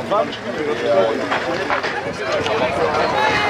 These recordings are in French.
sa femme. Et,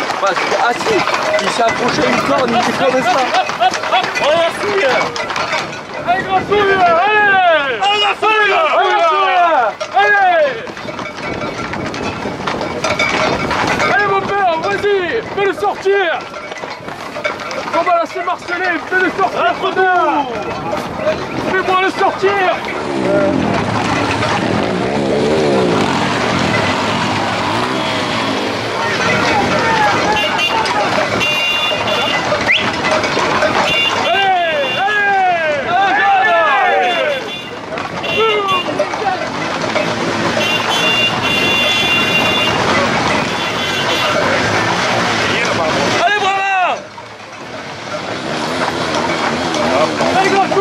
ah si, il s'est approché à une corde, il était comme ça. Oh la souille Allez, grand souille Allez Oh la souille Allez, Allez Allez, mon père, vas-y Fais-le sortir T'en va c'est Marcelé Fais-le sortir, Fais-moi le sortir. 이거